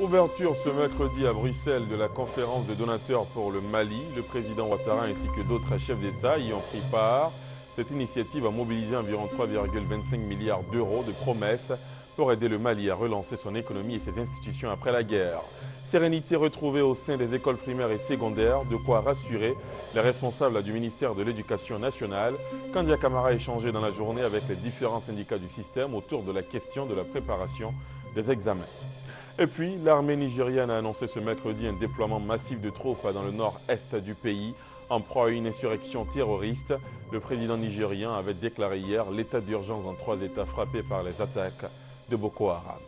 Ouverture ce mercredi à Bruxelles de la conférence de donateurs pour le Mali. Le président Ouattara ainsi que d'autres chefs d'État y ont pris part. Cette initiative a mobilisé environ 3,25 milliards d'euros de promesses pour aider le Mali à relancer son économie et ses institutions après la guerre. Sérénité retrouvée au sein des écoles primaires et secondaires, de quoi rassurer les responsables du ministère de l'Éducation nationale. Kandia Kamara a échangé dans la journée avec les différents syndicats du système autour de la question de la préparation des examens. Et puis, l'armée nigériane a annoncé ce mercredi un déploiement massif de troupes dans le nord-est du pays en proie à une insurrection terroriste. Le président nigérien avait déclaré hier l'état d'urgence dans trois États frappés par les attaques de Boko Haram.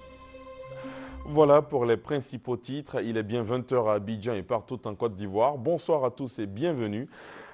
Voilà pour les principaux titres. Il est bien 20h à Abidjan et partout en Côte d'Ivoire. Bonsoir à tous et bienvenue.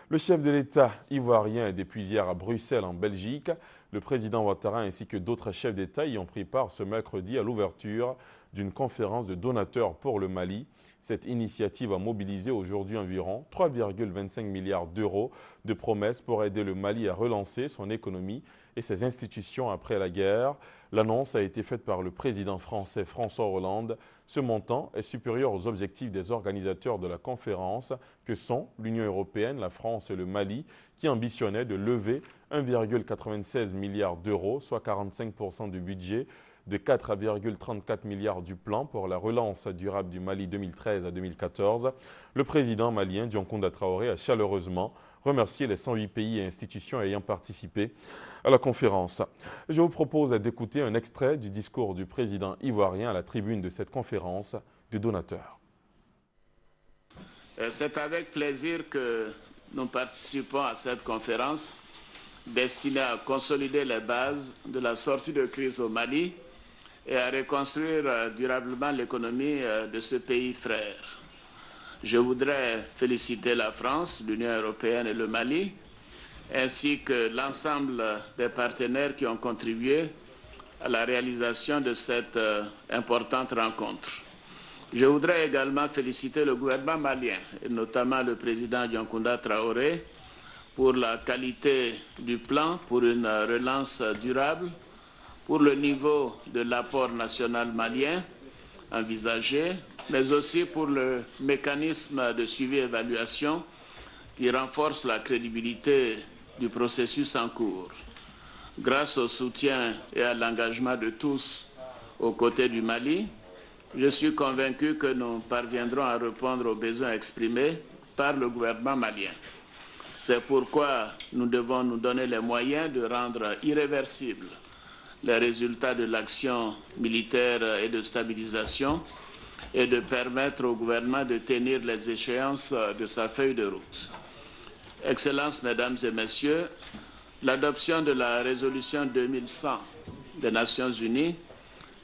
Le chef de l'État ivoirien est depuis hier à Bruxelles, en Belgique. Le président Ouattara ainsi que d'autres chefs d'État y ont pris part ce mercredi à l'ouverture d'une conférence de donateurs pour le Mali. Cette initiative a mobilisé aujourd'hui environ 3,25 milliards d'euros de promesses pour aider le Mali à relancer son économie et ses institutions après la guerre. L'annonce a été faite par le président français François Hollande. Ce montant est supérieur aux objectifs des organisateurs de la conférence, que sont l'Union européenne, la France et le Mali, qui ambitionnaient de lever 1,96 milliard d'euros, soit 45% du budget de 4,34 milliards du plan pour la relance durable du Mali 2013 à 2014, le président malien Dioncounda Traoré a chaleureusement remercié les 108 pays et institutions ayant participé à la conférence. Je vous propose d'écouter un extrait du discours du président ivoirien à la tribune de cette conférence de donateurs. Euh, c'est avec plaisir que nous participons à cette conférence destinée à consolider les bases de la sortie de crise au Mali et à reconstruire euh, durablement l'économie euh, de ce pays frère. Je voudrais féliciter la France, l'Union européenne et le Mali, ainsi que l'ensemble des partenaires qui ont contribué à la réalisation de cette euh, importante rencontre. Je voudrais également féliciter le gouvernement malien, et notamment le président Dioncounda Traoré, pour la qualité du plan pour une relance durable pour le niveau de l'apport national malien envisagé, mais aussi pour le mécanisme de suivi-évaluation qui renforce la crédibilité du processus en cours. Grâce au soutien et à l'engagement de tous aux côtés du Mali, je suis convaincu que nous parviendrons à répondre aux besoins exprimés par le gouvernement malien. C'est pourquoi nous devons nous donner les moyens de rendre irréversible les résultats de l'action militaire et de stabilisation et de permettre au gouvernement de tenir les échéances de sa feuille de route. Excellences, Mesdames et Messieurs, l'adoption de la résolution 2100 des Nations Unies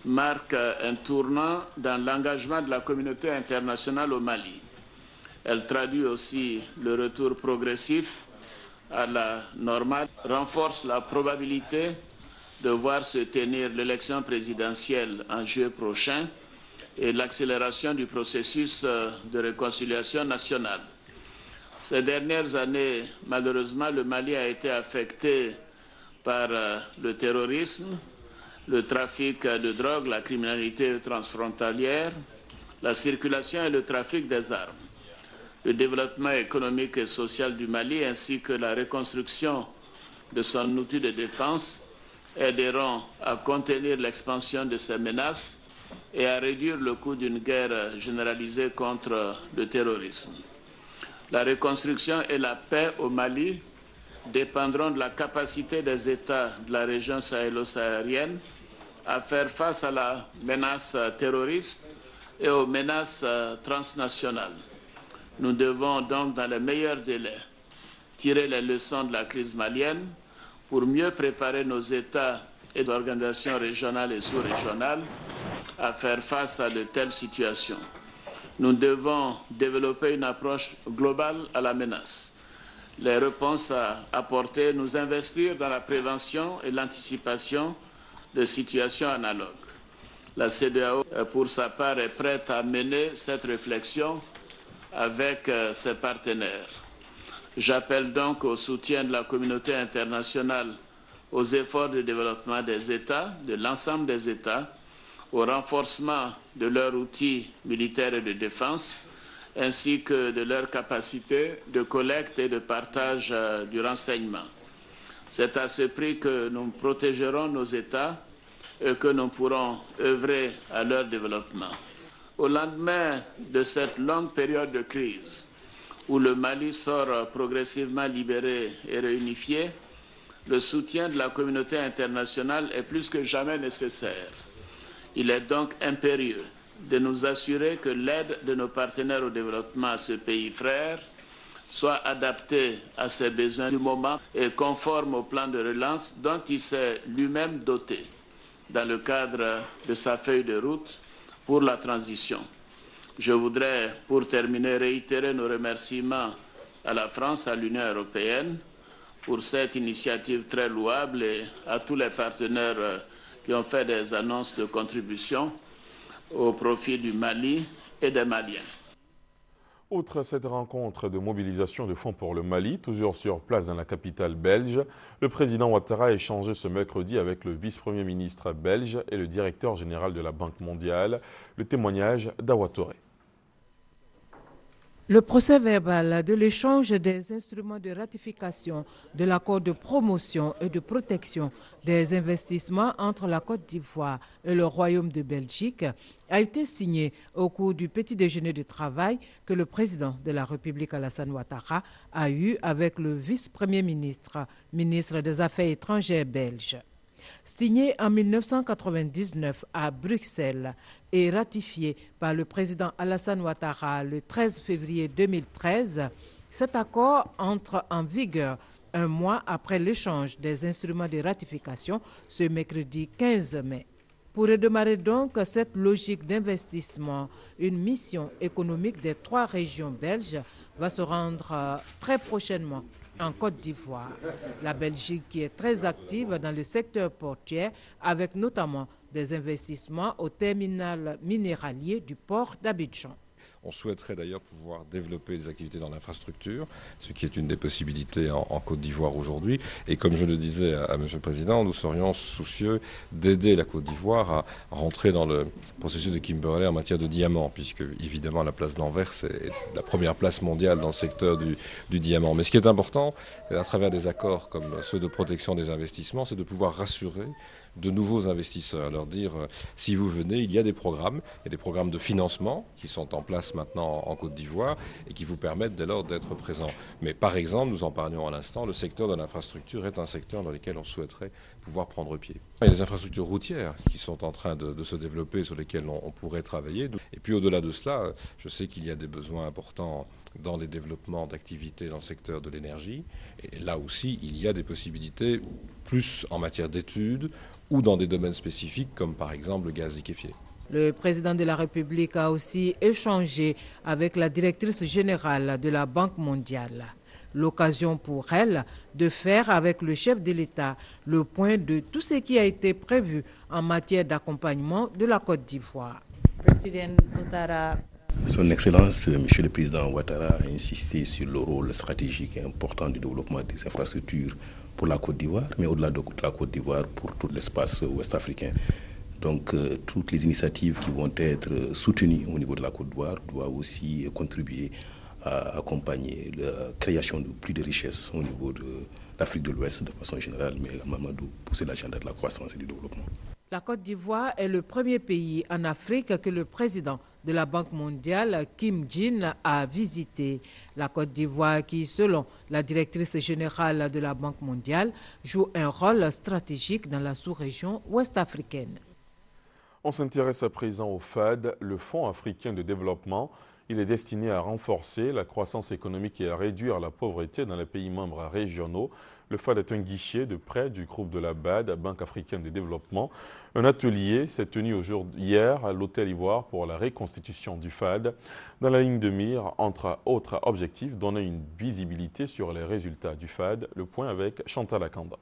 marque un tournant dans l'engagement de la communauté internationale au Mali. Elle traduit aussi le retour progressif à la normale, renforce la probabilité de voir se tenir l'élection présidentielle en juillet prochain et l'accélération du processus euh, de réconciliation nationale. Ces dernières années, malheureusement, le Mali a été affecté par euh, le terrorisme, le trafic de drogue, la criminalité transfrontalière, la circulation et le trafic des armes. Le développement économique et social du Mali ainsi que la reconstruction de son outil de défense aideront à contenir l'expansion de ces menaces et à réduire le coût d'une guerre généralisée contre le terrorisme. La reconstruction et la paix au Mali dépendront de la capacité des États de la région sahélo-saharienne à faire face à la menace terroriste et aux menaces transnationales. Nous devons donc, dans les meilleurs délais, tirer les leçons de la crise malienne pour mieux préparer nos États et organisations régionales et sous-régionales à faire face à de telles situations. Nous devons développer une approche globale à la menace. Les réponses à apporter, nous investir dans la prévention et l'anticipation de situations analogues. La CDAO, pour sa part, est prête à mener cette réflexion avec euh, ses partenaires. J'appelle donc au soutien de la communauté internationale aux efforts de développement des États, de l'ensemble des États, au renforcement de leurs outils militaires et de défense, ainsi que de leur capacité de collecte et de partage euh, du renseignement. C'est à ce prix que nous protégerons nos États et que nous pourrons œuvrer à leur développement. Au lendemain de cette longue période de crise, où le Mali sort progressivement libéré et réunifié, le soutien de la communauté internationale est plus que jamais nécessaire. Il est donc impérieux de nous assurer que l'aide de nos partenaires au développement à ce pays frère soit adaptée à ses besoins du moment et conforme au plan de relance dont il s'est lui-même doté dans le cadre de sa feuille de route pour la transition. Je voudrais, pour terminer, réitérer nos remerciements à la France, à l'Union européenne, pour cette initiative très louable et à tous les partenaires qui ont fait des annonces de contribution au profit du Mali et des Maliens. Outre cette rencontre de mobilisation de fonds pour le Mali, toujours sur place dans la capitale belge, le président Ouattara a échangé ce mercredi avec le vice-premier ministre belge et le directeur général de la Banque mondiale. Le témoignage d'Awatoré. Le procès verbal de l'échange des instruments de ratification de l'accord de promotion et de protection des investissements entre la Côte d'Ivoire et le Royaume de Belgique a été signé au cours du petit déjeuner de travail que le président de la République Alassane Ouattara a eu avec le vice-premier ministre, ministre des Affaires étrangères belge signé en 1999 à Bruxelles et ratifié par le président Alassane Ouattara le 13 février 2013, cet accord entre en vigueur un mois après l'échange des instruments de ratification ce mercredi 15 mai. Pour redémarrer donc cette logique d'investissement, une mission économique des trois régions belges va se rendre euh, très prochainement en Côte d'Ivoire. La Belgique qui est très active dans le secteur portuaire avec notamment des investissements au terminal minéralier du port d'Abidjan. On souhaiterait d'ailleurs pouvoir développer des activités dans l'infrastructure, ce qui est une des possibilités en, Côte d'Ivoire aujourd'hui. Et comme je le disais à, M. le Président, nous serions soucieux d'aider la Côte d'Ivoire à rentrer dans le processus de Kimberley en matière de diamants, puisque évidemment la place d'Anvers est la première place mondiale dans le secteur du, diamant. Mais ce qui est important, à travers des accords comme ceux de protection des investissements, c'est de pouvoir rassurer de nouveaux investisseurs, leur dire euh, si vous venez, il y a des programmes, il y a des programmes de financement qui sont en place maintenant en Côte d'Ivoire et qui vous permettent dès lors d'être présents. Mais par exemple, nous en parlions à l'instant, le secteur de l'infrastructure est un secteur dans lequel on souhaiterait pouvoir prendre pied. Il y a des infrastructures routières qui sont en train de, se développer, sur lesquelles on, pourrait travailler. Et puis au-delà de cela, je sais qu'il y a des besoins importants dans les développements d'activités dans le secteur de l'énergie. Et là aussi, il y a des possibilités plus en matière d'études ou dans des domaines spécifiques comme par exemple le gaz liquéfié. Le président de la République a aussi échangé avec la directrice générale de la Banque mondiale. L'occasion pour elle de faire avec le chef de l'État le point de tout ce qui a été prévu en matière d'accompagnement de la Côte d'Ivoire. Son Excellence, Monsieur le Président Ouattara, a insisté sur le rôle stratégique et important du développement des infrastructures pour la Côte d'Ivoire, mais au-delà de la Côte d'Ivoire, pour tout l'espace ouest-africain. Donc, euh, toutes les initiatives qui vont être soutenues au niveau de la Côte d'Ivoire doivent aussi contribuer à accompagner la création de plus de richesses au niveau de l'Afrique de l'Ouest de façon générale, mais également de pousser l'agenda de la croissance et du développement. La Côte d'Ivoire est le premier pays en Afrique que le président de la Banque mondiale, Kim Jin, a visité. La Côte d'Ivoire, qui, selon la directrice générale de la Banque mondiale, joue un rôle stratégique dans la sous-région ouest-africaine. On s'intéresse à présent au FAD, le Fonds africain de développement. Il est destiné à renforcer la croissance économique et à réduire la pauvreté dans les pays membres régionaux. Le FAD est un guichet de prêt du groupe de la BAD, Banque africaine de développement. Un atelier s'est tenu hier à l'Hôtel Ivoire pour la reconstitution du FAD, dans la ligne de mire, entre autres objectifs, donner une visibilité sur les résultats du FAD. Le point avec Chantal Akanda.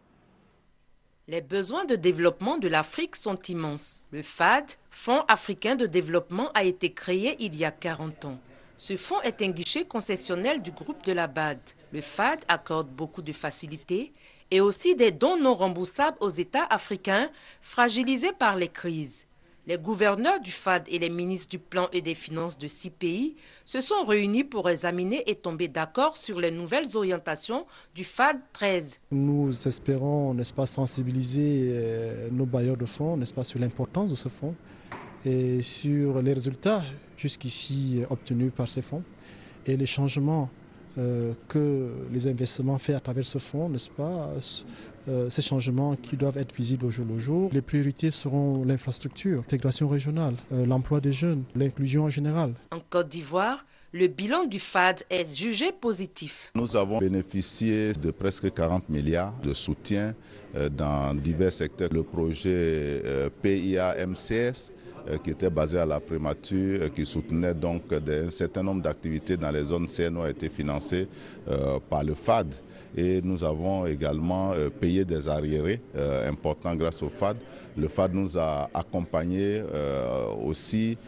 Les besoins de développement de l'Afrique sont immenses. Le FAD, Fonds africain de développement, a été créé il y a 40 ans. Ce fonds est un guichet concessionnel du groupe de la BAD. Le FAD accorde beaucoup de facilités et aussi des dons non remboursables aux États africains fragilisés par les crises. Les gouverneurs du FAD et les ministres du Plan et des Finances de six pays se sont réunis pour examiner et tomber d'accord sur les nouvelles orientations du FAD 13. Nous espérons, n'est-ce pas, sensibiliser euh, nos bailleurs de fonds, n'est-ce pas, sur l'importance de ce fonds et sur les résultats jusqu'ici obtenus par ces fonds et les changements euh, que les investissements faits à travers ce fonds, n'est-ce pas, euh, ces changements qui doivent être visibles au jour le jour. Les priorités seront l'infrastructure, l'intégration régionale, euh, l'emploi des jeunes, l'inclusion en général. En Côte d'Ivoire, le bilan du FAD est jugé positif. Nous avons bénéficié de presque 40 milliards de soutien dans divers secteurs. Le projet PIA-MCS euh, qui était basé à la primature, euh, qui soutenait donc un certain nombre d'activités dans les zones CNO a été financé euh, par le FAD. Et nous avons également payé des arriérés importants grâce au FAD. Le FAD nous a accompagnés aussi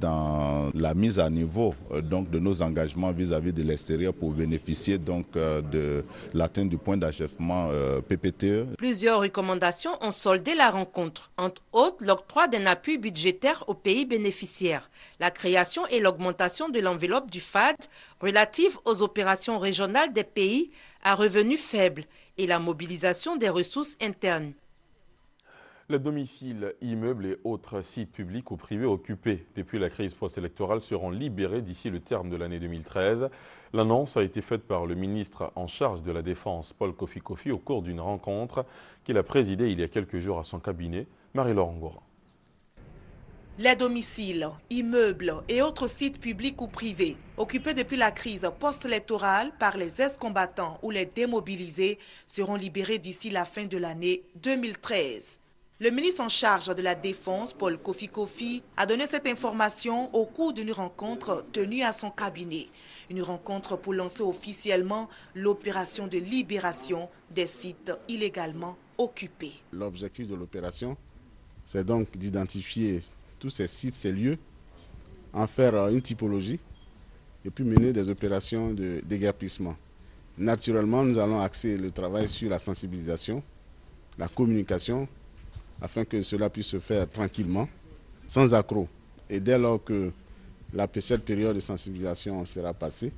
dans la mise à niveau donc, de nos engagements vis-à-vis de l'extérieur pour bénéficier donc, de l'atteinte du point d'achèvement PPTE. Plusieurs recommandations ont soldé la rencontre, entre autres l'octroi d'un appui budgétaire aux pays bénéficiaires, la création et l'augmentation de l'enveloppe du FAD relative aux opérations régionales des pays à revenus faibles et la mobilisation des ressources internes. Les domiciles, immeubles et autres sites publics ou privés occupés depuis la crise post-électorale seront libérés d'ici le terme de l'année 2013. L'annonce a été faite par le ministre en charge de la Défense, Paul Kofi Kofi, au cours d'une rencontre qu'il a présidée il y a quelques jours à son cabinet, Marie-Laure Ngora. Les domiciles, immeubles et autres sites publics ou privés occupés depuis la crise post-électorale par les ex-combattants ou les démobilisés seront libérés d'ici la fin de l'année 2013. Le ministre en charge de la Défense, Paul Kofi Kofi, a donné cette information au cours d'une rencontre tenue à son cabinet. Une rencontre pour lancer officiellement l'opération de libération des sites illégalement occupés. L'objectif de l'opération, c'est donc d'identifier tous ces sites, ces lieux, en faire euh, une typologie et puis mener des opérations de déguerpissement. Naturellement, nous allons axer le travail sur la sensibilisation, la communication, afin que cela puisse se faire tranquillement, sans accroc. Et dès lors que la, cette période de sensibilisation sera passée,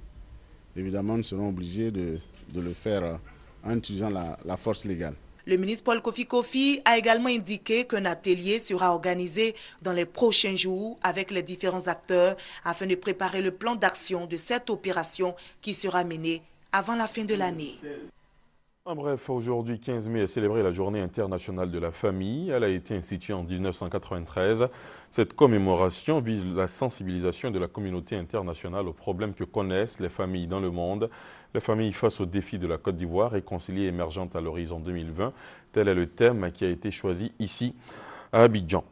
évidemment, nous serons obligés de, le faire euh, en utilisant la force légale. Le ministre Paul Kofi Kofi a également indiqué qu'un atelier sera organisé dans les prochains jours avec les différents acteurs afin de préparer le plan d'action de cette opération qui sera menée avant la fin de l'année. En bref, aujourd'hui 15 mai est célébrée la journée internationale de la famille. Elle a été instituée en 1993. Cette commémoration vise la sensibilisation de la communauté internationale aux problèmes que connaissent les familles dans le monde. Les familles face aux défis de la Côte d'Ivoire, réconciliée et émergente à l'horizon 2020. Tel est le thème qui a été choisi ici à Abidjan.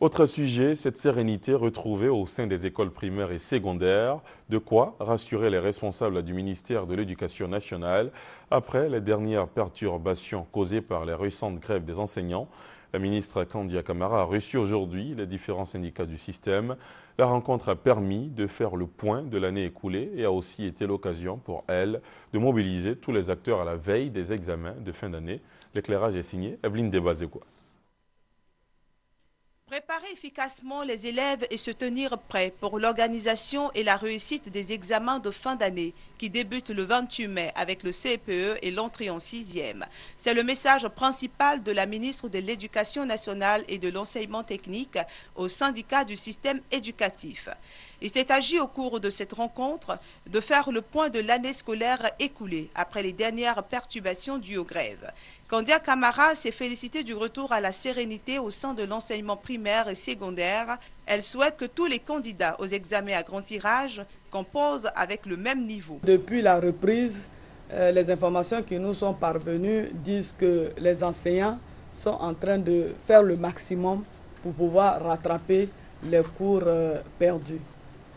Autre sujet, cette sérénité retrouvée au sein des écoles primaires et secondaires. De quoi rassurer les responsables du ministère de l'Éducation nationale après les dernières perturbations causées par les récentes grèves des enseignants? La ministre Candia Camara a reçu aujourd'hui les différents syndicats du système. La rencontre a permis de faire le point de l'année écoulée et a aussi été l'occasion pour elle de mobiliser tous les acteurs à la veille des examens de fin d'année. L'éclairage est signé Evelyne Debazekwa. Préparer efficacement les élèves et se tenir prêts pour l'organisation et la réussite des examens de fin d'année qui débutent le 28 mai avec le CPE et l'entrée en sixième. C'est le message principal de la ministre de l'Éducation nationale et de l'enseignement technique au syndicat du système éducatif. Il s'est agi au cours de cette rencontre de faire le point de l'année scolaire écoulée après les dernières perturbations dues aux grèves. Candia Camara s'est félicitée du retour à la sérénité au sein de l'enseignement primaire et secondaire. Elle souhaite que tous les candidats aux examens à grand tirage composent avec le même niveau. Depuis la reprise, euh, les informations qui nous sont parvenues disent que les enseignants sont en train de faire le maximum pour pouvoir rattraper les cours euh, perdus.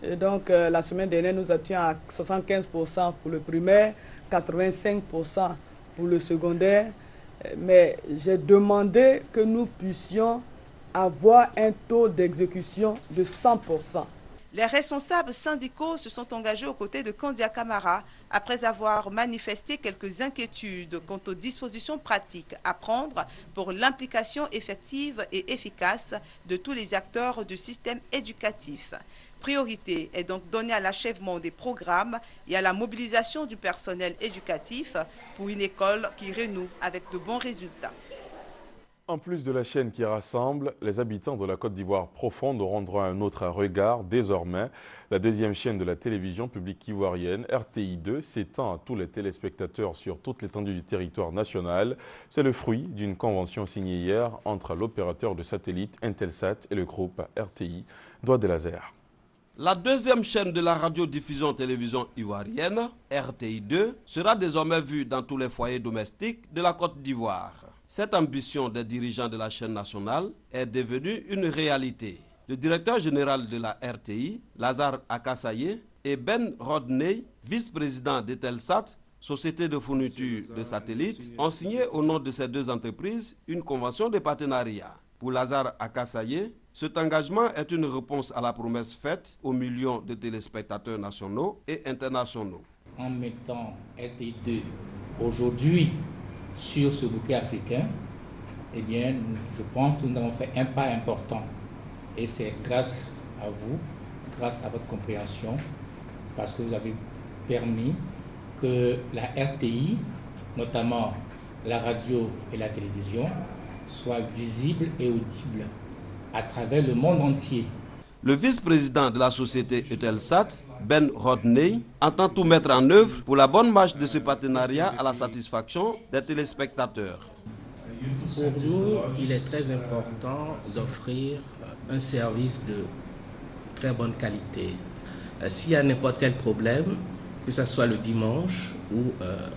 Donc, euh, la semaine dernière, nous étions à 75% pour le primaire, 85% pour le secondaire. Mais j'ai demandé que nous puissions avoir un taux d'exécution de 100%. Les responsables syndicaux se sont engagés aux côtés de Kandia Kamara après avoir manifesté quelques inquiétudes quant aux dispositions pratiques à prendre pour l'implication effective et efficace de tous les acteurs du système éducatif. Priorité est donc donnée à l'achèvement des programmes et à la mobilisation du personnel éducatif pour une école qui renoue avec de bons résultats. En plus de la chaîne qui rassemble, les habitants de la Côte d'Ivoire profonde auront un autre regard. Désormais, la deuxième chaîne de la télévision publique ivoirienne, RTI2, s'étend à tous les téléspectateurs sur toute l'étendue du territoire national. C'est le fruit d'une convention signée hier entre l'opérateur de satellite Intelsat et le groupe RTI Doigt des Lasers. La deuxième chaîne de la radiodiffusion télévision ivoirienne, RTI2, sera désormais vue dans tous les foyers domestiques de la Côte d'Ivoire. Cette ambition des dirigeants de la chaîne nationale est devenue une réalité. Le directeur général de la RTI, Lazare Akassaye, et Ben Rodney, vice-président d'Etelsat, société de fourniture de satellites, ont signé au nom de ces deux entreprises une convention de partenariat. Pour Lazare Akassaye, cet engagement est une réponse à la promesse faite aux millions de téléspectateurs nationaux et internationaux. En mettant RTI2 aujourd'hui sur ce bouquet africain, eh bien, je pense que nous avons fait un pas important. Et c'est grâce à vous, grâce à votre compréhension, parce que vous avez permis que la RTI, notamment la radio et la télévision, soient visibles et audibles à travers le monde entier. Le vice-président de la société Eutelsat, Ben Rodney, entend tout mettre en œuvre pour la bonne marche de ce partenariat à la satisfaction des téléspectateurs. Pour nous, il est très important d'offrir un service de très bonne qualité. Euh, s'il y a n'importe quel problème, que ce soit le dimanche ou euh,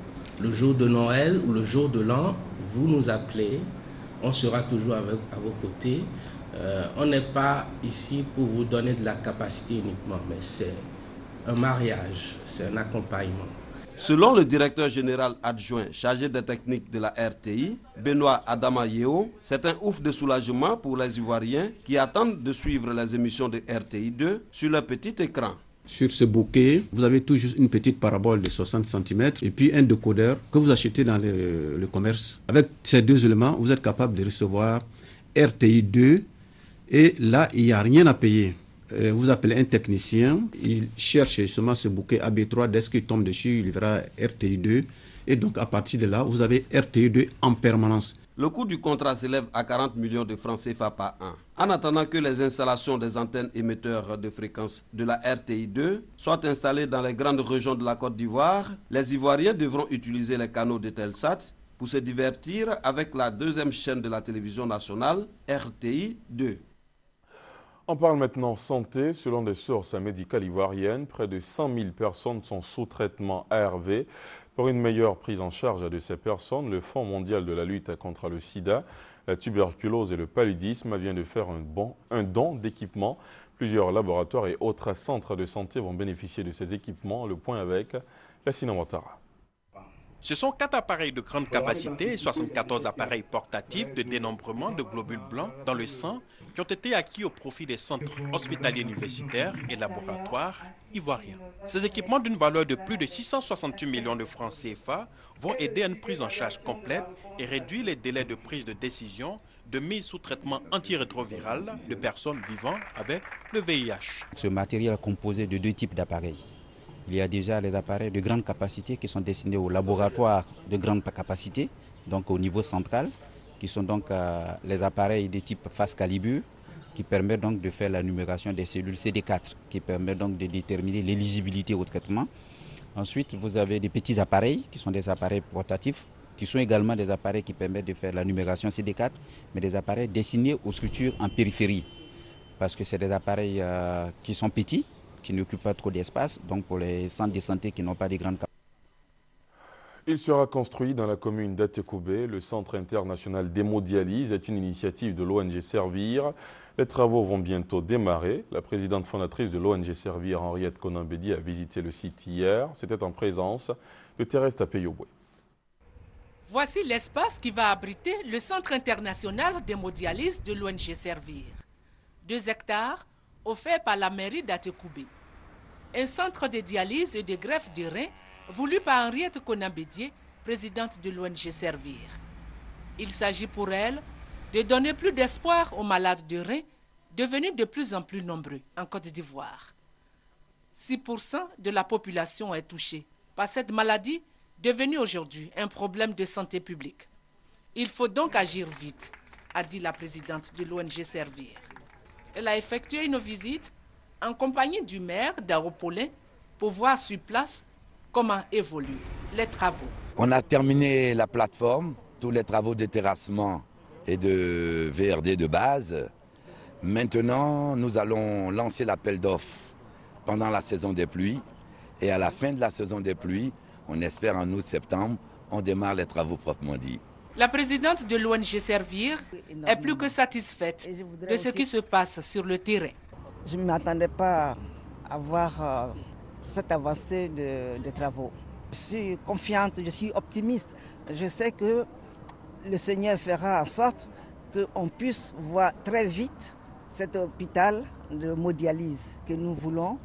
le jour de Noël ou le jour de l'an, vous nous appelez, on sera toujours avec, à vos côtés euh, on n'est pas ici pour vous donner de la capacité uniquement, mais c'est un mariage, c'est un accompagnement. Selon le directeur général adjoint chargé des techniques de la RTI, Benoît Adama Yeo, c'est un ouf de soulagement pour les Ivoiriens qui attendent de suivre les émissions de RTI 2 sur leur petit écran. Sur ce bouquet, vous avez toujours une petite parabole de 60 cm et puis un décodeur que vous achetez dans le, le commerce. Avec ces deux éléments, vous êtes capable de recevoir RTI 2 et là, il n'y a rien à payer. Euh, vous appelez un technicien, il cherche justement ce bouquet AB3, dès qu'il tombe dessus, il verra RTI2. Et donc, à partir de là, vous avez RTI2 en permanence. Le coût du contrat s'élève à 40 millions de francs CFA par an. En attendant que les installations des antennes émetteurs de fréquence de la RTI2 soient installées dans les grandes régions de la Côte d'Ivoire, les Ivoiriens devront utiliser les canaux de Telsat pour se divertir avec la deuxième chaîne de la télévision nationale, RTI 2. On parle maintenant santé. Selon des sources médicales ivoiriennes, près de 100 000 personnes sont sous traitement ARV. Pour une meilleure prise en charge de ces personnes, le Fonds mondial de la lutte contre le sida, la tuberculose et le paludisme vient de faire un, don d'équipements. Plusieurs laboratoires et autres centres de santé vont bénéficier de ces équipements. Le point avec la Ouattara. Ce sont quatre appareils de grande capacité et 74 appareils portatifs de dénombrement de globules blancs dans le sang qui ont été acquis au profit des centres hospitaliers universitaires et laboratoires ivoiriens. Ces équipements d'une valeur de plus de 668 millions de francs CFA vont aider à une prise en charge complète et réduire les délais de prise de décision de mise sous traitement antirétroviral de personnes vivant avec le VIH. Ce matériel est composé de deux types d'appareils. Il y a déjà les appareils de grande capacité qui sont destinés aux laboratoires de grande capacité, donc au niveau central, qui sont donc euh, les appareils de type face calibre qui permettent donc de faire la numération des cellules CD4, qui permet donc de déterminer l'éligibilité au traitement. Ensuite, vous avez des petits appareils qui sont des appareils portatifs, qui sont également des appareils qui permettent de faire la numération CD4, mais des appareils destinés aux structures en périphérie, parce que c'est des appareils euh, qui sont petits, qui n'occupent pas trop d'espace, donc pour les centres de santé qui n'ont pas de grandes il sera construit dans la commune d'Atekoubé. Le Centre international d'hémodialyse est une initiative de l'ONG Servir. Les travaux vont bientôt démarrer. La présidente fondatrice de l'ONG Servir, Henriette Konambedi, a visité le site hier. C'était en présence de Thérèse Tapeyoboué. Voici l'espace qui va abriter le Centre international d'hémodialyse de l'ONG Servir. Deux hectares offert par la mairie d'Atekoubé. Un centre de dialyse et de greffe de reins voulu par Henriette Konambédier, présidente de l'ONG Servir. Il s'agit pour elle de donner plus d'espoir aux malades de reins devenus de plus en plus nombreux en Côte d'Ivoire. 6% de la population est touchée par cette maladie devenue aujourd'hui un problème de santé publique. Il faut donc agir vite, a dit la présidente de l'ONG Servir. Elle a effectué une visite en compagnie du maire d'Aropolin pour voir sur place comment évoluent les travaux. On a terminé la plateforme, tous les travaux de terrassement et de VRD de base. Maintenant, nous allons lancer l'appel d'offres pendant la saison des pluies. Et à la fin de la saison des pluies, on espère en août-septembre, on démarre les travaux proprement dits. La présidente de l'ONG Servir est plus que satisfaite de ce qui se passe sur le terrain. Je ne m'attendais pas à voir euh, cette avancée de, travaux. Je suis confiante, je suis optimiste. Je sais que le Seigneur fera en sorte qu'on puisse voir très vite cet hôpital de modialyse que nous voulons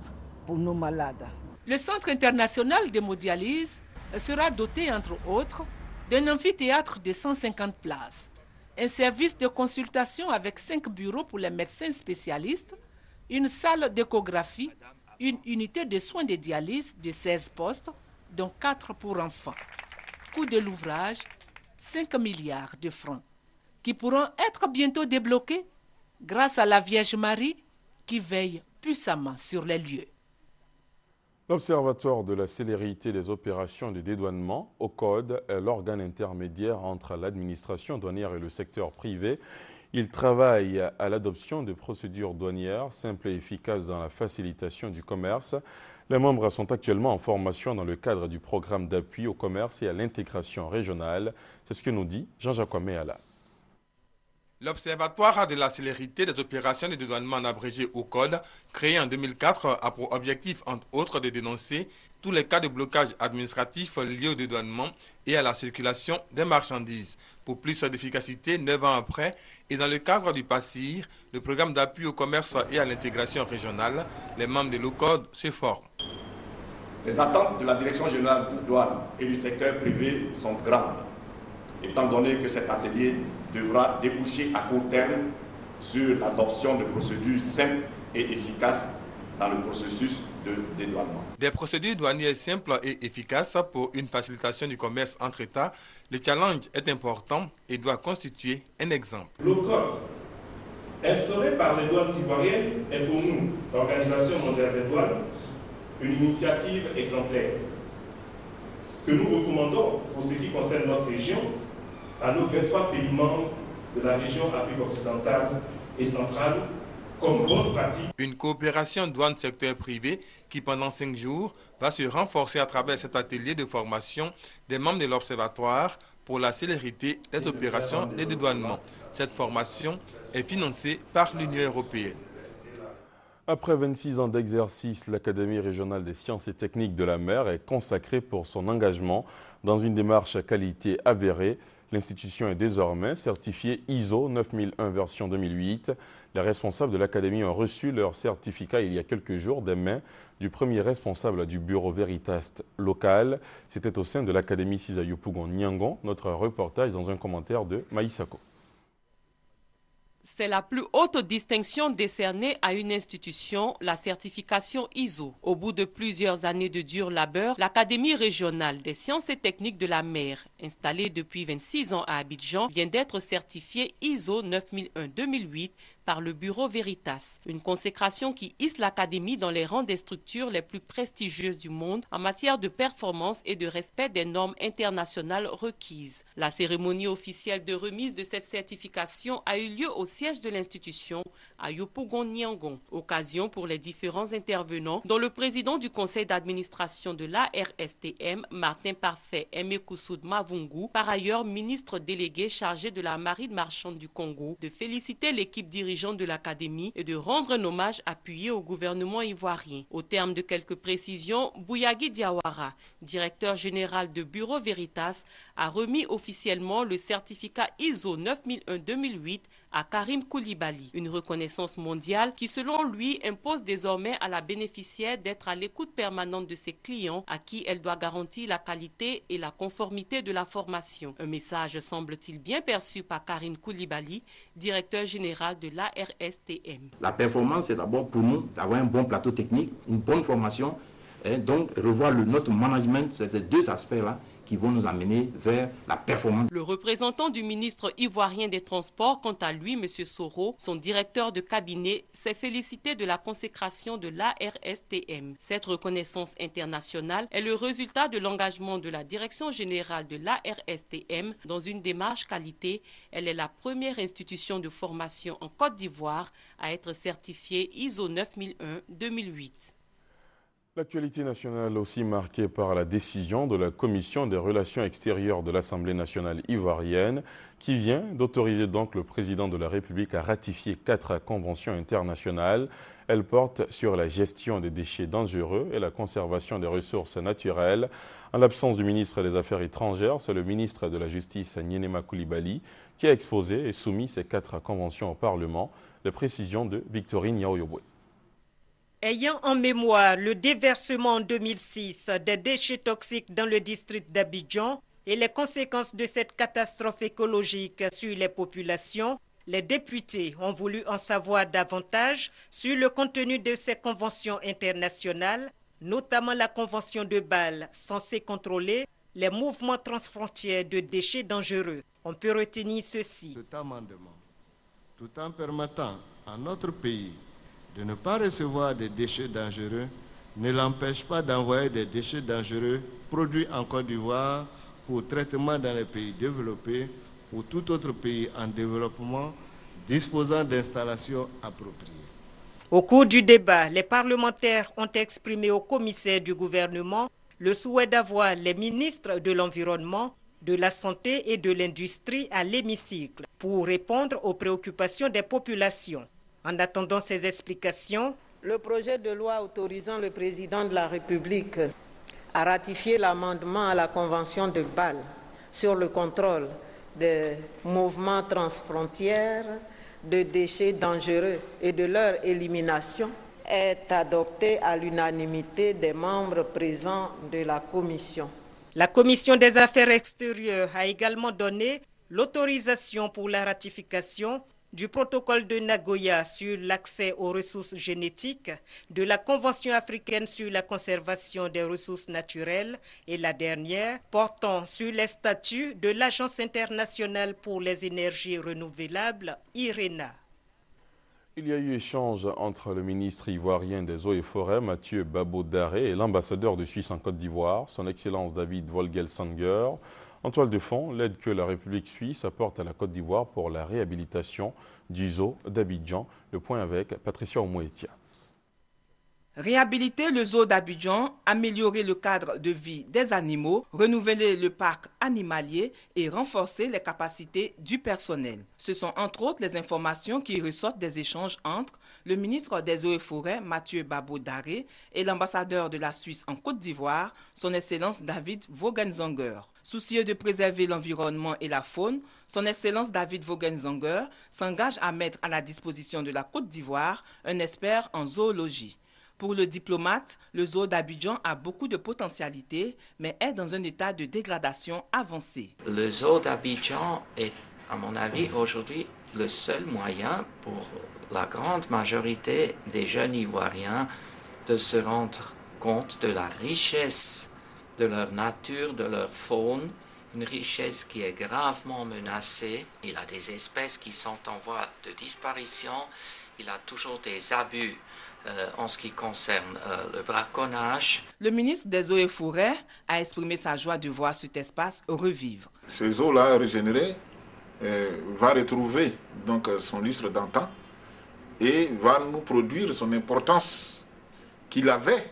pour nos malades. Le Centre international de modialyse sera doté, entre autres, d'un amphithéâtre de 150 places, un service de consultation avec 5 bureaux pour les médecins spécialistes, une salle d'échographie, une unité de soins de dialyse de 16 postes, dont 4 pour enfants. Coût de l'ouvrage, 5 milliards de francs, qui pourront être bientôt débloqués grâce à la Vierge Marie qui veille puissamment sur les lieux. L'Observatoire de la célérité des opérations de dédouanement, au Code, est l'organe intermédiaire entre l'administration douanière et le secteur privé. Il travaille à l'adoption de procédures douanières simples et efficaces dans la facilitation du commerce. Les membres sont actuellement en formation dans le cadre du programme d'appui au commerce et à l'intégration régionale. C'est ce que nous dit Jean-Jacques Méala. L'Observatoire de la célérité des opérations de dédouanement en abrégé au Code, créé en 2004, a pour objectif, entre autres, de dénoncer tous les cas de blocage administratif liés au dédouanement et à la circulation des marchandises. Pour plus d'efficacité, neuf ans après, et dans le cadre du PASSIR, le programme d'appui au commerce et à l'intégration régionale, les membres de l'OCODE se forment. Les attentes de la Direction générale de douane et du secteur privé sont grandes, étant donné que cet atelier devra déboucher à court terme sur l'adoption de procédures simples et efficaces dans le processus de dédouanement. Des procédures douanières simples et efficaces pour une facilitation du commerce entre États, le challenge est important et doit constituer un exemple. Le code instauré par les douanes ivoiriennes est pour nous, l'Organisation mondiale des douanes, une initiative exemplaire que nous recommandons pour ce qui concerne notre région à nos 23 pays membres de la région Afrique occidentale et centrale comme bonne pratique. Une coopération douane-secteur privé qui pendant cinq jours va se renforcer à travers cet atelier de formation des membres de l'Observatoire pour la célérité des opérations de dédouanement. Cette formation est financée par l'Union européenne. Après 26 ans d'exercice, l'Académie régionale des sciences et techniques de la mer est consacrée pour son engagement dans une démarche à qualité avérée L'institution est désormais certifiée ISO 9001 version 2008. Les responsables de l'Académie ont reçu leur certificat il y a quelques jours des mains du premier responsable du bureau Veritas local. C'était au sein de l'Académie Pougon Nyangon. Notre reportage dans un commentaire de Maïsako. C'est la plus haute distinction décernée à une institution, la certification ISO. Au bout de plusieurs années de dur labeur, l'Académie régionale des sciences et techniques de la mer, installée depuis 26 ans à Abidjan, vient d'être certifiée ISO 9001-2008 par le Bureau Veritas, une consécration qui hisse l'Académie dans les rangs des structures les plus prestigieuses du monde en matière de performance et de respect des normes internationales requises. La cérémonie officielle de remise de cette certification a eu lieu au siège de l'institution à Yopougon Nyangon, occasion pour les différents intervenants, dont le président du conseil d'administration de l'ARSTM, Martin Parfait Emekoussoud Mavungu, par ailleurs ministre délégué chargé de la marine marchande du Congo, de féliciter l'équipe dirigeante de l'Académie et de rendre un hommage appuyé au gouvernement ivoirien. Au terme de quelques précisions, Bouyagui Diawara, directeur général de Bureau Veritas, a remis officiellement le certificat ISO 9001-2008 à Karim Koulibaly. Une reconnaissance mondiale qui, selon lui, impose désormais à la bénéficiaire d'être à l'écoute permanente de ses clients à qui elle doit garantir la qualité et la conformité de la formation. Un message semble-t-il bien perçu par Karim Koulibaly, directeur général de l'ARSTM. La performance, c'est d'abord pour nous d'avoir un bon plateau technique, une bonne formation, et donc revoir notre management, ces deux aspects-là qui vont nous amener vers la performance. Le représentant du ministre ivoirien des Transports, quant à lui, M. Soro, son directeur de cabinet, s'est félicité de la consécration de l'ARSTM. Cette reconnaissance internationale est le résultat de l'engagement de la direction générale de l'ARSTM dans une démarche qualité. Elle est la première institution de formation en Côte d'Ivoire à être certifiée ISO 9001-2008. L'actualité nationale aussi marquée par la décision de la Commission des relations extérieures de l'Assemblée nationale ivoirienne qui vient d'autoriser donc le président de la République à ratifier quatre conventions internationales. Elles portent sur la gestion des déchets dangereux et la conservation des ressources naturelles. En l'absence du ministre des Affaires étrangères, c'est le ministre de la Justice, Nienema Koulibaly, qui a exposé et soumis ces quatre conventions au Parlement. Les précisions de Victorine Yaoyobwe. Ayant en mémoire le déversement en 2006 des déchets toxiques dans le district d'Abidjan et les conséquences de cette catastrophe écologique sur les populations, les députés ont voulu en savoir davantage sur le contenu de ces conventions internationales, notamment la convention de Bâle censée contrôler les mouvements transfrontières de déchets dangereux. On peut retenir ceci. De ne pas recevoir des déchets dangereux ne l'empêche pas d'envoyer des déchets dangereux produits en Côte d'Ivoire pour traitement dans les pays développés ou tout autre pays en développement disposant d'installations appropriées. Au cours du débat, les parlementaires ont exprimé au commissaire du gouvernement le souhait d'avoir les ministres de l'Environnement, de la Santé et de l'Industrie à l'hémicycle pour répondre aux préoccupations des populations. En attendant ces explications, le projet de loi autorisant le président de la République à ratifier l'amendement à la Convention de Bâle sur le contrôle des mouvements transfrontières de déchets dangereux et de leur élimination est adopté à l'unanimité des membres présents de la Commission. La Commission des affaires extérieures a également donné l'autorisation pour la ratification du protocole de Nagoya sur l'accès aux ressources génétiques, de la Convention africaine sur la conservation des ressources naturelles et la dernière portant sur les statuts de l'Agence internationale pour les énergies renouvelables, IRENA. Il y a eu échange entre le ministre ivoirien des Eaux et Forêts, Mathieu Babo Daré, et l'ambassadeur de Suisse en Côte d'Ivoire, son Excellence David Volgel-Sanger. En toile de fond, l'aide que la République suisse apporte à la Côte d'Ivoire pour la réhabilitation du zoo d'Abidjan. Le point avec Patricia Omoetia. Réhabiliter le zoo d'Abidjan, améliorer le cadre de vie des animaux, renouveler le parc animalier et renforcer les capacités du personnel. Ce sont entre autres les informations qui ressortent des échanges entre le ministre des Eaux et Forêts, Mathieu Babo Daré, et l'ambassadeur de la Suisse en Côte d'Ivoire, son Excellence David Vogenzanger. Soucieux de préserver l'environnement et la faune, son Excellence David Vogenzanger s'engage à mettre à la disposition de la Côte d'Ivoire un expert en zoologie. Pour le diplomate, le zoo d'Abidjan a beaucoup de potentialités, mais est dans un état de dégradation avancé. Le zoo d'Abidjan est, à mon avis, aujourd'hui le seul moyen pour la grande majorité des jeunes Ivoiriens de se rendre compte de la richesse de leur nature, de leur faune, une richesse qui est gravement menacée. Il a des espèces qui sont en voie de disparition. Il a toujours des abus euh, en ce qui concerne euh, le braconnage. Le ministre des Eaux et Forêts a exprimé sa joie de voir cet espace revivre. Ces eaux-là régénérées euh, va retrouver donc son lustre d'antan et va nous produire son importance qu'il avait.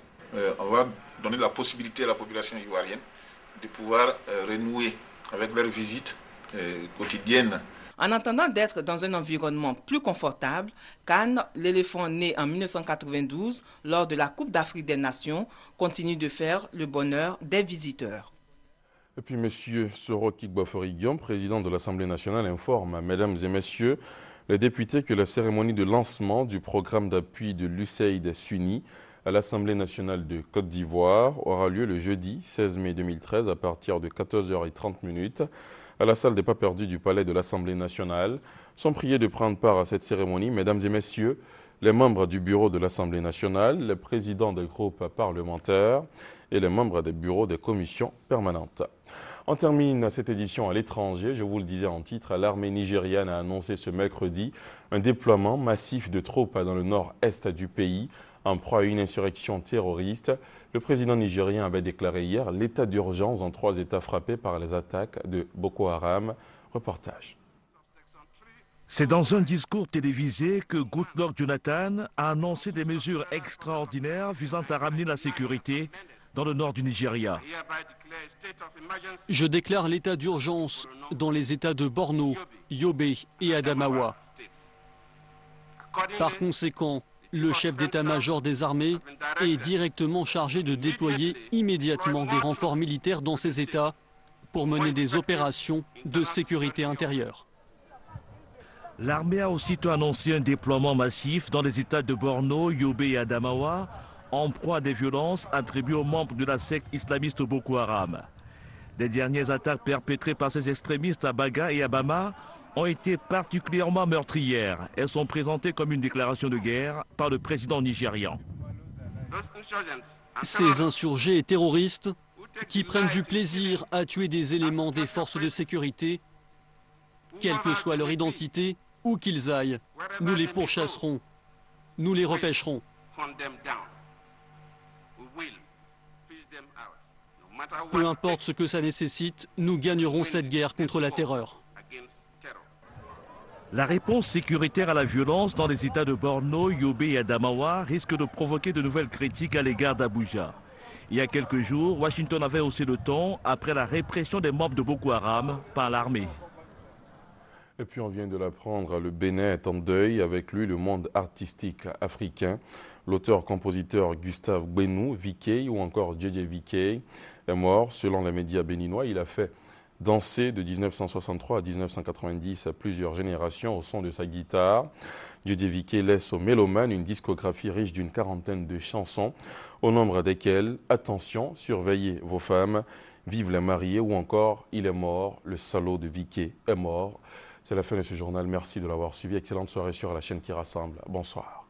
on va donner la possibilité à la population ivoirienne de pouvoir renouer avec leurs visites quotidiennes en attendant d'être dans un environnement plus confortable, Cannes, l'éléphant né en 1992 lors de la Coupe d'Afrique des Nations, continue de faire le bonheur des visiteurs. Et puis, M. Soro Kigbafori Guillaume, président de l'Assemblée nationale, informe, mesdames et messieurs, Les députés que la cérémonie de lancement du programme d'appui de l'USAID SUNY à l'Assemblée nationale de Côte d'Ivoire aura lieu le jeudi 16 mai 2013 à partir de 14h30 à la salle des pas perdus du palais de l'Assemblée nationale. Sont priés de prendre part à cette cérémonie, mesdames et messieurs, les membres du bureau de l'Assemblée nationale, les présidents des groupes parlementaires et les membres des bureaux des commissions permanentes. On termine cette édition à l'étranger. Je vous le disais en titre, l'armée nigériane a annoncé ce mercredi un déploiement massif de troupes dans le nord-est du pays en proie à une insurrection terroriste. Le président nigérien avait déclaré hier l'état d'urgence dans trois États frappés par les attaques de Boko Haram. Reportage. C'est dans un discours télévisé que Goodluck Jonathan a annoncé des mesures extraordinaires visant à ramener la sécurité dans le nord du Nigeria. Je déclare l'état d'urgence dans les États de Borno, Yobe et Adamawa. Par conséquent, le chef d'état-major des armées est directement chargé de déployer immédiatement des renforts militaires dans ces États pour mener des opérations de sécurité intérieure. L'armée a aussitôt annoncé un déploiement massif dans les États de Borno, Yobe et Adamawa, en proie à des violences attribuées aux membres de la secte islamiste Boko Haram. Les dernières attaques perpétrées par ces extrémistes à Baga et à Bama ont été particulièrement meurtrières. Elles sont présentées comme une déclaration de guerre par le président nigérian. Ces insurgés et terroristes qui prennent du plaisir à tuer des éléments des forces de sécurité, quelle que soit leur identité, où qu'ils aillent, nous les pourchasserons, nous les repêcherons. Peu importe ce que ça nécessite, nous gagnerons cette guerre contre la terreur. La réponse sécuritaire à la violence dans les États de Borno, Yobe et Adamawa risque de provoquer de nouvelles critiques à l'égard d'Abuja. Il y a quelques jours, Washington avait haussé le ton après la répression des membres de Boko Haram par l'armée. Et puis on vient de l'apprendre, le Bénin est en deuil, avec lui le monde artistique africain. L'auteur-compositeur Gustave Benou, Vickey ou encore JJ Vickey est mort. Selon les médias béninois, il a fait dansé de 1963 à 1990 à plusieurs générations au son de sa guitare. Judy Viquet laisse au méloman une discographie riche d'une quarantaine de chansons, au nombre desquelles Attention, surveillez vos femmes, Vive la mariée ou encore Il est mort, le salaud de Viquet est mort. C'est la fin de ce journal. Merci de l'avoir suivi. Excellente soirée sur la chaîne qui rassemble. Bonsoir.